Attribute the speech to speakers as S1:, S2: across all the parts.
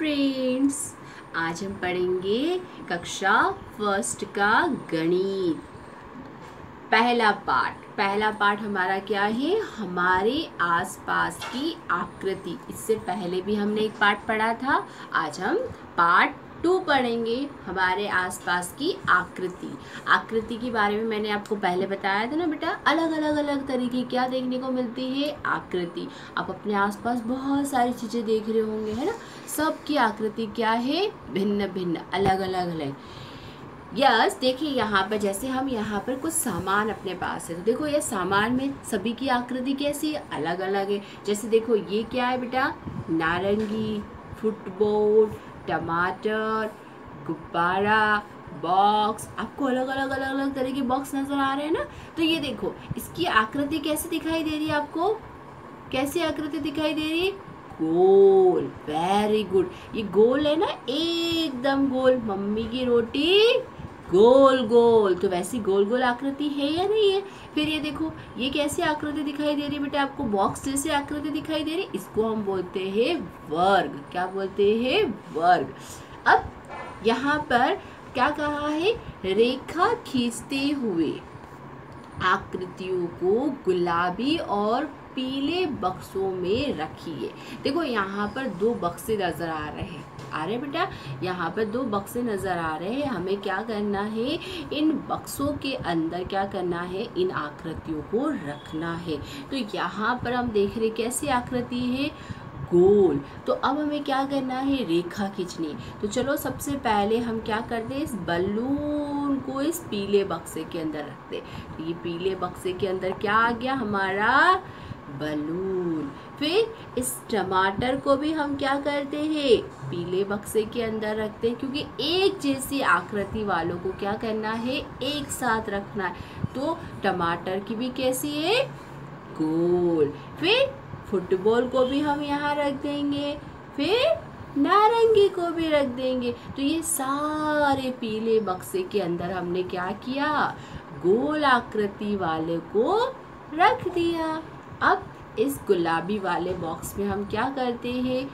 S1: Friends आज हम पढ़ेंगे कक्षा फ़र्स्ट का गणित। पहला पाठ। पहला पाठ हमारा क्या है? हमारे आसपास की आकृति। इससे पहले भी हमने एक पाठ पढ़ा था। आज हम पाठ टू पढ़ेंगे हमारे आसपास की आकृति। आकृति के बारे में मैंने आपको पहले बताया था ना बेटा अलग अलग अलग तरीके क्या देखने को मिलती है? आकृति। आप अपने आसपास बहुत सारी चीज़ें देख रहे होंगे, है ना? सबकी आकृति क्या है? भिन्न भिन्न अलग अलग अलग यस, देखिए यहाँ पर जैसे हम यहाँ पर कुछ सामान अपने पास है तो देखो ये सामान में सभी की आकृति कैसी है? अलग अलग है। जैसे देखो ये क्या है बेटा? नारंगी, फुटबॉल टमाटर, गुब्बारा बॉक्स आपको अलग अलग अलग अलग तरह के बॉक्स नज़र आ रहे हैं ना? तो ये देखो, इसकी आकृति कैसे दिखाई दे रही है आपको? कैसी आकृति दिखाई दे रही गोल वेरी गुड ये गोल है ना? एकदम गोल, मम्मी की रोटी। गोल गोल तो वैसी गोल गोल आकृति है या नहीं है? फिर ये देखो, ये कैसी आकृति दिखाई दे रही है बेटा आपको? बॉक्स जैसी आकृति दिखाई दे रही इसको हम बोलते हैं वर्ग। क्या बोलते हैं? वर्ग। अब यहाँ पर क्या कहा है? रेखा खींचते हुए आकृतियों को गुलाबी और पीले बक्सों में रखिए। देखो, यहाँ पर दो बक्से नज़र आ रहे हैं। रहे बेटा। यहाँ पर दो बक्से नज़र आ रहे हैं। हमें क्या करना है? इन बक्सों के अंदर क्या करना है? इन आकृतियों को रखना है। तो यहाँ पर हम देख रहे कैसी आकृति है? गोल। तो अब हमें क्या करना है? रेखा खींचनी। तो चलो सबसे पहले हम क्या करते हैं? इस बलून को इस पीले बक्से के अंदर रखते तो ये पीले बक्से के अंदर क्या आ गया? हमारा बलून। फिर इस टमाटर को भी हम क्या करते हैं? पीले बक्से के अंदर रखते हैं, क्योंकि एक जैसी आकृति वालों को क्या करना है? एक साथ रखना है। तो टमाटर की भी कैसी है? गोल। फिर फुटबॉल को भी हम यहाँ रख देंगे। फिर नारंगी को भी रख देंगे। तो ये सारे पीले बक्से के अंदर हमने क्या किया? गोल आकृति वाले को रख दिया। अब इस गुलाबी वाले बॉक्स में हम क्या करते हैं?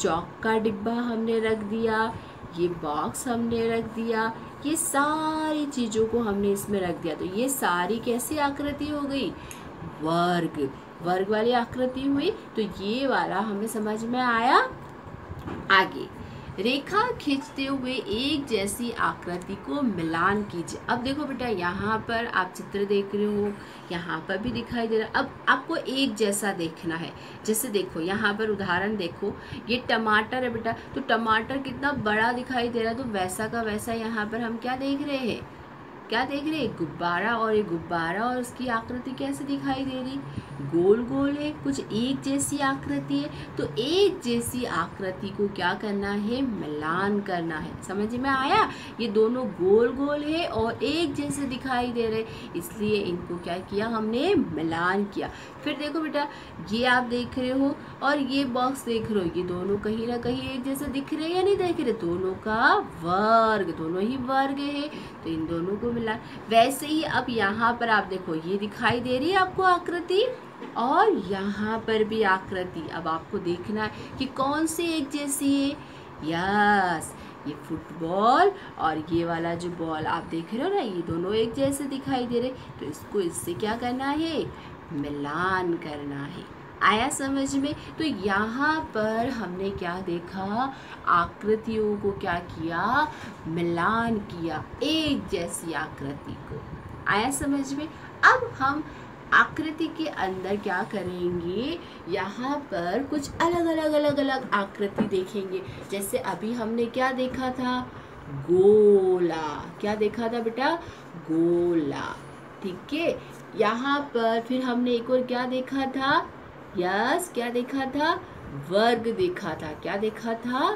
S1: चौक का डिब्बा हमने रख दिया, ये बॉक्स हमने रख दिया, ये सारी चीज़ों को हमने इसमें रख दिया। तो ये सारी कैसी आकृति हो गई? वर्ग। वर्ग वाली आकृति हुई तो ये वाला हमें समझ में आया? आगे। रेखा खींचते हुए एक जैसी आकृति को मिलान कीजिए। अब देखो बेटा, यहाँ पर आप चित्र देख रहे हो, यहाँ पर भी दिखाई दे रहा अब आपको एक जैसा देखना है। जैसे देखो, यहाँ पर उदाहरण देखो। ये टमाटर है बेटा तो टमाटर कितना बड़ा दिखाई दे रहा है तो वैसा का वैसा यहाँ पर हम क्या देख रहे हैं? क्या देख रहे हैं? गुब्बारा और ये गुब्बारा और उसकी आकृति कैसे दिखाई दे रही? गोल गोल है, कुछ एक जैसी आकृति है। तो एक जैसी आकृति को क्या करना है? मिलान करना है। समझ में आया? ये दोनों गोल गोल है और एक जैसे दिखाई दे रहे इसलिए इनको क्या किया? हमने मिलान किया। फिर देखो बेटा, ये आप देख रहे हो और ये बॉक्स देख रहे हो। ये दोनों कहीं ना कहीं एक जैसे दिख रहे या नहीं देख रहे? दोनों का वर्ग, दोनों ही वर्ग है। तो इन दोनों को मिला। वैसे ही अब यहाँ पर आप देखो, ये दिखाई दे रही है आपको आकृति, और यहाँ पर भी आकृति। अब आपको देखना है कि कौन सी एक जैसी है। यस, ये फुटबॉल और ये वाला जो बॉल आप देख रहे हो ना, ये दोनों एक जैसे दिखाई दे रहे तो इसको इससे क्या करना है? मिलान करना है। आया समझ में? तो यहाँ पर हमने क्या देखा? आकृतियों को क्या किया? मिलान किया, एक जैसी आकृति को। आया समझ में? अब हम आकृति के अंदर क्या करेंगे? यहाँ पर कुछ अलग अलग अलग अलग आकृति देखेंगे। जैसे अभी हमने क्या देखा था? गोला। क्या देखा था बेटा? गोला। ठीक है? यहाँ पर फिर हमने एक और क्या देखा था? यस क्या देखा था? वर्ग देखा था। क्या देखा था?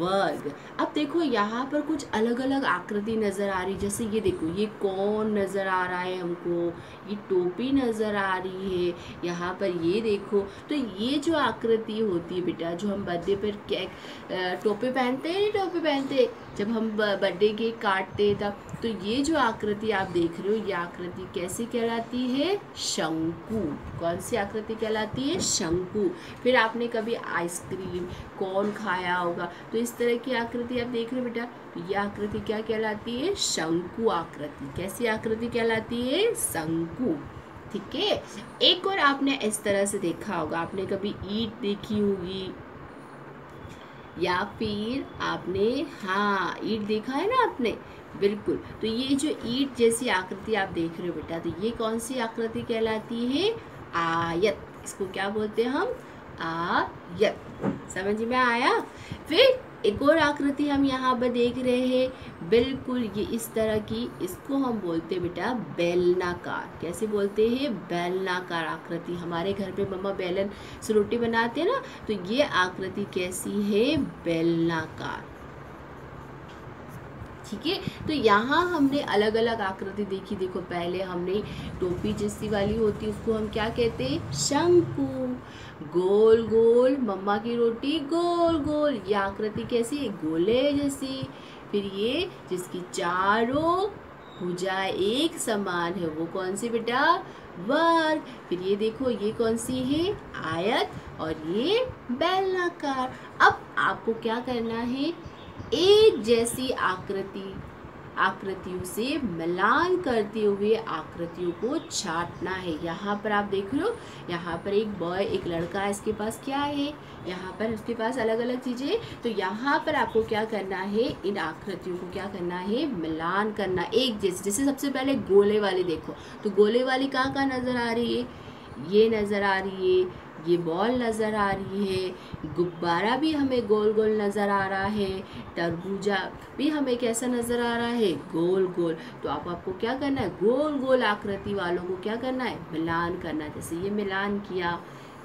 S1: वर्ग। अब देखो, यहाँ पर कुछ अलग अलग आकृति नज़र आ रही जैसे ये देखो, ये कौन नज़र आ रहा है हमको? ये टोपी नज़र आ रही है। यहाँ पर ये देखो तो ये जो आकृति होती है बेटा, जो हम बर्थडे पर टोपी पहनते हैं टोपी पहनते? जब हम बर्थडे केक काटते तब तो ये जो आकृति आप देख रहे हो, ये आकृति कैसे कहलाती है? शंकु। कौन सी आकृति कहलाती है? शंकु। फिर आपने कभी आइसक्रीम कौन खाया होगा तो इस तरह की आकृति आप देख रहे हो बेटा? तो ये आकृति क्या कहलाती है? शंकु आकृति। कैसी आकृति कहलाती है? शंकु। ठीक है? एक और आपने इस तरह से देखा होगा, आपने कभी ईट देखी होगी या फिर आपने हाँ ईट देखा है ना आपने? बिल्कुल। तो ये जो ईट जैसी आकृति आप देख रहे हो बेटा तो ये कौन सी आकृति कहलाती है? आयत। इसको क्या बोलते हैं हम? आयत। समझ में आया? फिर एक और आकृति हम यहाँ पर देख रहे हैं। बिल्कुल ये इस तरह की, इसको हम बोलते हैं बेटा बेलनाकार। कैसे बोलते हैं? बेलनाकार आकृति। हमारे घर पे मम्मा बेलन से रोटी बनाते हैं ना तो ये आकृति कैसी है? बेलनाकार। ठीक है? तो यहाँ हमने अलग अलग आकृति देखी। देखो, पहले हमने टोपी जैसी वाली होती उसको हम क्या कहते हैं? शंकु। गोल गोल, मम्मा की रोटी, गोल गोल। ये आकृति कैसी है? गोले जैसी। फिर ये जिसकी चारों भुजा एक समान है, वो कौन सी बेटा? वर्ग। फिर ये देखो, ये कौन सी है? आयत और ये बेलनाकार अब आपको क्या करना है? एक जैसी आकृति, आकृतियों से मिलान करते हुए आकृतियों को छाटना है। यहाँ पर आप देख रहे हो, यहाँ पर एक बॉय एक लड़का इसके पास क्या है? यहाँ पर उसके पास अलग अलग चीज़ें तो यहाँ पर आपको क्या करना है? इन आकृतियों को क्या करना है? मिलान करना। एक जैसे जैसे सबसे पहले गोले वाली देखो। तो गोले वाली कहाँ कहाँ नज़र आ रही है? ये नज़र आ रही है ये बॉल नज़र आ रही है। गुब्बारा भी हमें गोल गोल नज़र आ रहा है। तरबूजा भी हमें कैसा नज़र आ रहा है? गोल गोल। तो आप आपको क्या करना है? गोल गोल आकृति वालों को क्या करना है? मिलान करना है। जैसे ये मिलान किया,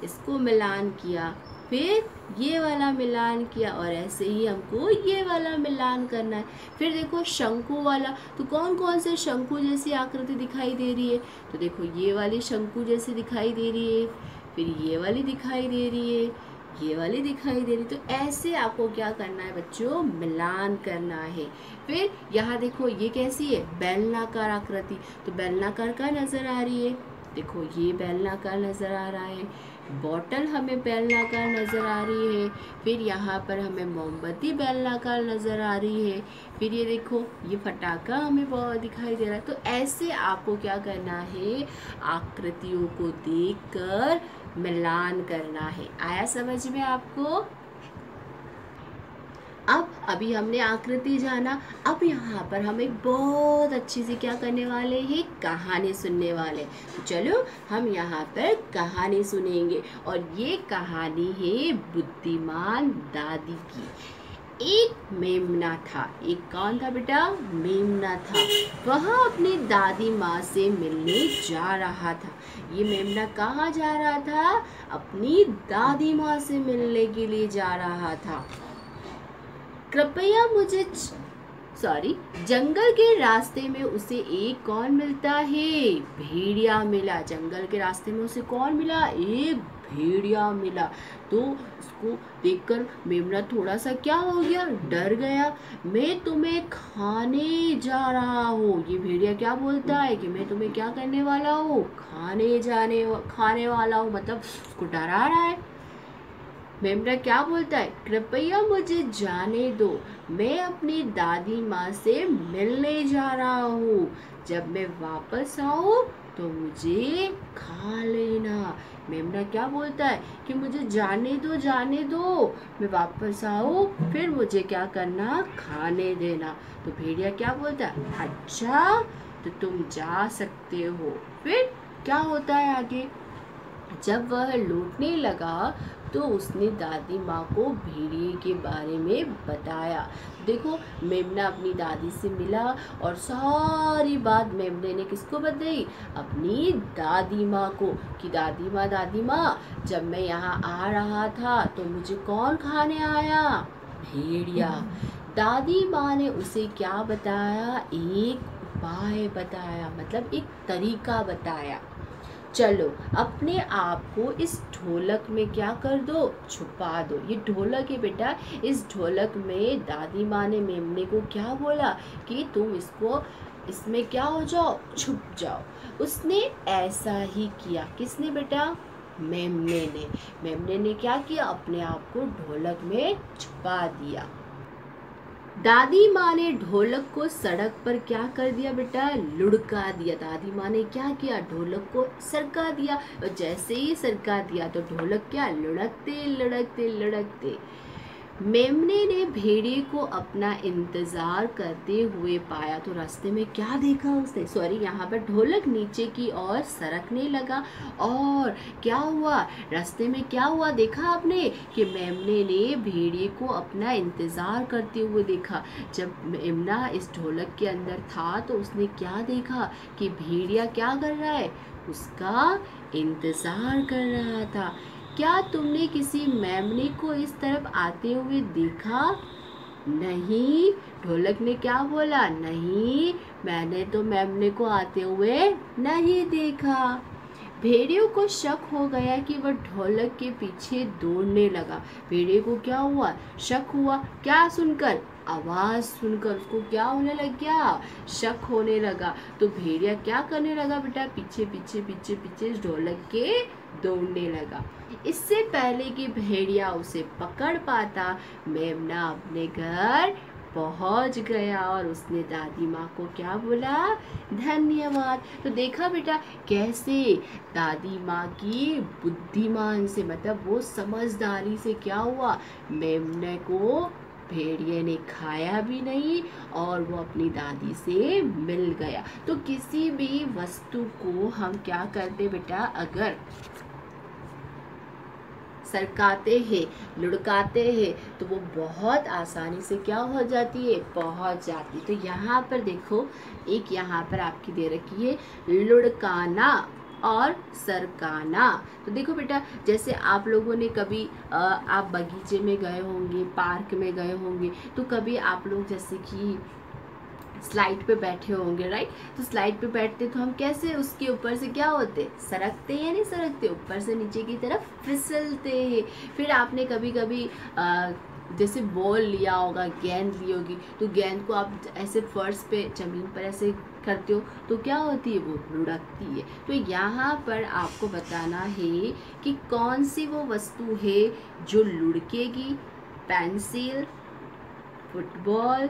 S1: इसको मिलान किया, फिर ये वाला मिलान किया और ऐसे ही हमको ये वाला मिलान करना है। फिर देखो शंकु वाला। तो कौन कौन से शंकु जैसी आकृति दिखाई दे रही है? तो देखो ये वाली शंकु जैसी दिखाई दे रही है। फिर ये वाली दिखाई दे रही है, ये वाली दिखाई दे रही तो ऐसे आपको क्या करना है बच्चों? मिलान करना है। फिर यहाँ देखो, ये कैसी है? बेलनाकार आकृति। तो बेलनाकार का नज़र आ रही है? देखो, ये बेलनाकार नज़र आ रहा है। बॉटल हमें बेलनाकार नज़र आ रही है। फिर यहाँ पर हमें मोमबत्ती बेलनाकार नज़र आ रही है। फिर ये देखो, ये फटाका हमें बहुत दिखाई दे रहा है। तो ऐसे आपको क्या करना है? आकृतियों को देखकर मिलान करना है। आया समझ में आपको? अब, अभी हमने आकृति जाना। अब यहाँ पर हम एक बहुत अच्छी सी क्या करने वाले हैं? कहानी सुनने वाले। चलो, हम यहाँ पर कहानी सुनेंगे। और ये कहानी है बुद्धिमान दादी की। एक मेमना था। एक कौन था बेटा? मेमना था। वह अपनी दादी माँ से मिलने जा रहा था। ये मेमना कहाँ जा रहा था? अपनी दादी माँ से मिलने के लिए जा रहा था। कृपया मुझे सॉरी जंगल के रास्ते में उसे एक कौन मिलता है? भेड़िया मिला। जंगल के रास्ते में उसे कौन मिला? एक भेड़िया मिला। तो उसको देखकर मेमना थोड़ा सा क्या हो गया? डर गया। मैं तुम्हें खाने जा रहा हूँ। ये भेड़िया क्या बोलता है कि मैं तुम्हें क्या करने वाला हूँ? खाने जाने, खाने वाला हूँ। मतलब उसको डरा रहा है। मेमरा क्या बोलता है? कृपया मुझे जाने दो। मैं अपनी दादी माँ से मिलने जा रहा हूँ। जब मैं वापस आऊँ तो मुझे खा लेना। मेमना क्या बोलता है? कि मुझे जाने दो जाने दो। मैं वापस आऊँ, फिर मुझे क्या करना? खाने देना। तो भेड़िया क्या बोलता है? अच्छा तो तुम जा सकते हो। फिर क्या होता है आगे? जब वह लौटने लगा तो उसने दादी माँ को भेड़िए के बारे में बताया। देखो, मेमना अपनी दादी से मिला और सारी बात मेमने ने किसको बताई अपनी दादी माँ को। कि दादी माँ दादी माँ, जब मैं यहाँ आ रहा था तो मुझे कौन खाने आया? भेड़िया। दादी माँ ने उसे क्या बताया? एक उपाय बताया मतलब एक तरीका बताया। चलो, अपने आप को इस ढोलक में क्या कर दो? छुपा दो। ये ढोलक है बेटा। इस ढोलक में दादी माँ ने, मेमने को क्या बोला कि तुम इसको, इसमें क्या हो जाओ? छुप जाओ। उसने ऐसा ही किया। किसने बेटा? मेमने ने। मेमने ने क्या किया? अपने आप को ढोलक में छुपा दिया। दादी माँ ने ढोलक को सड़क पर क्या कर दिया बेटा? लुढ़का दिया। दादी माँ ने क्या किया? ढोलक को सरका दिया। और जैसे ही सरका दिया तो ढोलक क्या? लुढ़कते लुढ़कते लुढ़कते। मेमने ने भेड़िए को अपना इंतज़ार करते हुए पाया तो रास्ते में क्या देखा उसने? सॉरी यहाँ पर ढोलक नीचे की ओर सरकने लगा। और क्या हुआ? रास्ते में क्या हुआ देखा आपने? कि मेमने ने भेड़िए को अपना इंतज़ार करते हुए देखा। जब मेमना इस ढोलक के अंदर था तो उसने क्या देखा? कि भेड़िया क्या कर रहा है? उसका इंतज़ार कर रहा था। क्या तुमने किसी मेमने को इस तरफ़ आते हुए देखा? नहीं। ढोलक ने क्या बोला? नहीं। मैंने तो मेमने को आते हुए नहीं देखा। भेड़ियों को शक हो गया कि वह ढोलक के पीछे दौड़ने लगा। भेड़िए को क्या हुआ? शक हुआ? क्या सुनकर आवाज़ सुनकर उसको क्या होने लग गया? शक होने लगा। तो भेड़िया क्या करने लगा बेटा? पीछे पीछे पीछे पीछे ढोलक के दौड़ने लगा। इससे पहले कि भेड़िया उसे पकड़ पाता, मेमना अपने घर पहुँच गया और उसने दादी माँ को क्या बोला? धन्यवाद। तो देखा बेटा, कैसे दादी माँ की बुद्धिमान से मतलब वो समझदारी से क्या हुआ? मेमने को भेड़िए ने खाया भी नहीं और वो अपनी दादी से मिल गया। तो किसी भी वस्तु को हम क्या करते बेटा? अगर सरकाते हैं, लुढ़काते हैं तो वो बहुत आसानी से क्या हो जाती है? पहुँच जाती तो यहाँ पर देखो, एक यहाँ पर आपकी दे रखी है, लुढ़काना। और सरकाना। तो देखो बेटा जैसे आप लोगों ने कभी आ, आप बगीचे में गए होंगे पार्क में गए होंगे तो कभी आप लोग जैसे कि स्लाइड पे बैठे होंगे राइट? तो स्लाइड पे बैठते तो हम कैसे उसके ऊपर से क्या होते? सरकते हैं नहीं सरकते? ऊपर से नीचे की तरफ़ फिसलते हैं। फिर आपने कभी कभी आ, जैसे बॉल लिया होगा गेंद ली होगी तो गेंद को आप ऐसे फर्श पे ज़मीन पर ऐसे करते हो तो क्या होती है वो लुढ़कती है? तो यहाँ पर आपको बताना है कि कौन सी वो वस्तु है जो लुढ़केगी पेंसिल, फुटबॉल,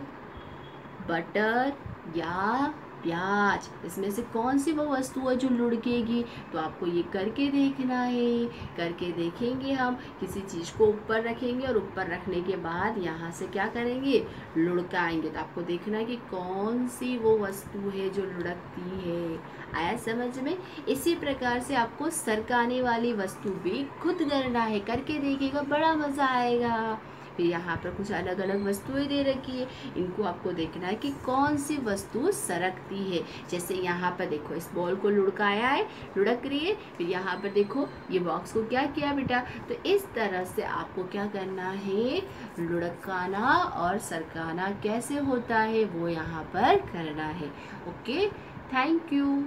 S1: बटर या प्याज, इसमें से कौन सी वो वस्तु है जो लुढ़केगी? तो आपको ये करके देखना है। करके देखेंगे हम, किसी चीज़ को ऊपर रखेंगे और ऊपर रखने के बाद यहाँ से क्या करेंगे? लुढ़काएँगे। तो आपको देखना है कि कौन सी वो वस्तु है जो लुढ़कती है। आया समझ में? इसी प्रकार से आपको सरकाने वाली वस्तु भी खुद करना है। करके देखिएगा, बड़ा मज़ा आएगा। फिर यहाँ पर कुछ अलग अलग वस्तुएँ दे रखी है। इनको आपको देखना है कि कौन सी वस्तु सरकती है। जैसे यहाँ पर देखो, इस बॉल को लुढ़काया है, लुढ़क रही है, फिर यहाँ पर देखो, ये बॉक्स को क्या किया बेटा? तो इस तरह से आपको क्या करना है? लुढ़काना और सरकाना कैसे होता है, वो यहाँ पर करना है। ओके? Thank you.